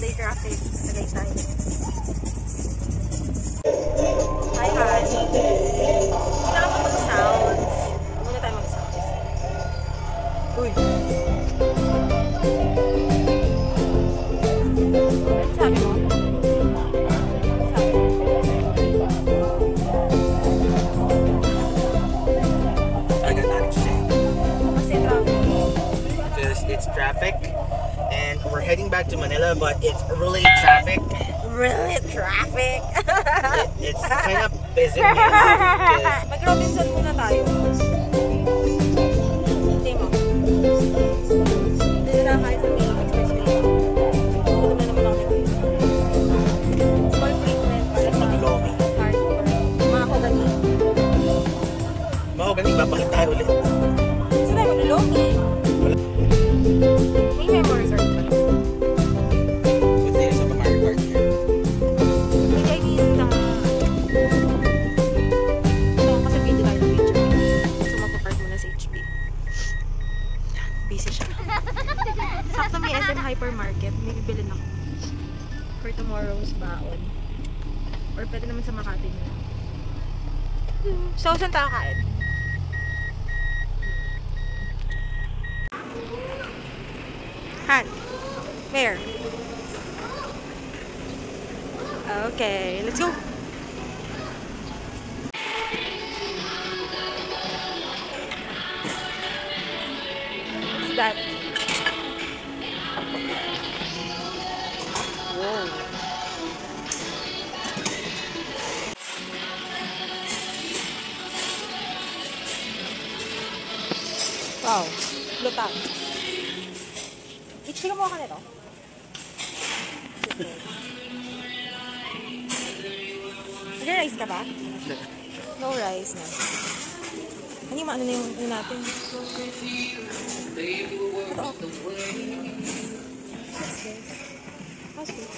later after the late night. Heading back to Manila, but it's really traffic. Really? Traffic? It, it's kind of busy. Mag-Robinson muna tayo. Hindi mo. Hindi na kahit sa Main Expressway. Gutom na naman ako. Small frequent para sa Lomi. hardcore. Mga kagani. Mahogany, babakit tayo ulit. Sakto may SM Hypermarket. May bibilin ako. For tomorrow's baon. Or pwede naman sa Makati nyo. So, saan tayo kain? Han. Where? Okay, let's go. That? Whoa. Wow. Lutang. Ka mo ka nito? Nag-rice ka ba? No rice na. Ano yung ano na yung ano natin? Ito. Sweet.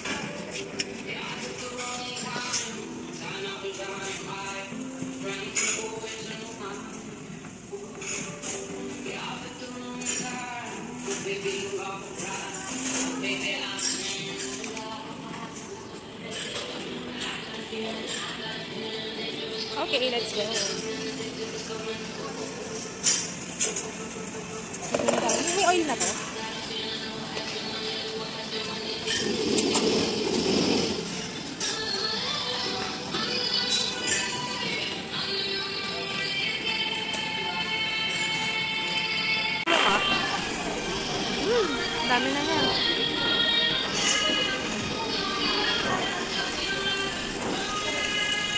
Okay, let's go. May oil na to? Dami na yan.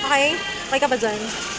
Okay? Okay ka ba dyan?